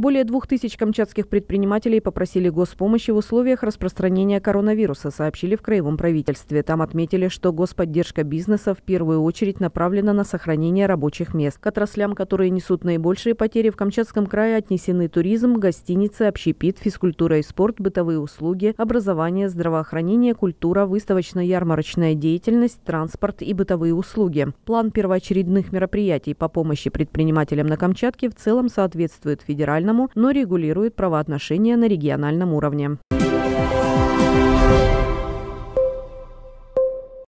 Более двух тысяч камчатских предпринимателей попросили госпомощи в условиях распространения коронавируса, сообщили в краевом правительстве. Там отметили, что господдержка бизнеса в первую очередь направлена на сохранение рабочих мест. К отраслям, которые несут наибольшие потери в Камчатском крае, отнесены туризм, гостиницы, общепит, физкультура и спорт, бытовые услуги, образование, здравоохранение, культура, выставочно-ярмарочная деятельность, транспорт и бытовые услуги. План первоочередных мероприятий по помощи предпринимателям на Камчатке в целом соответствует федеральному, но регулирует правоотношения на региональном уровне.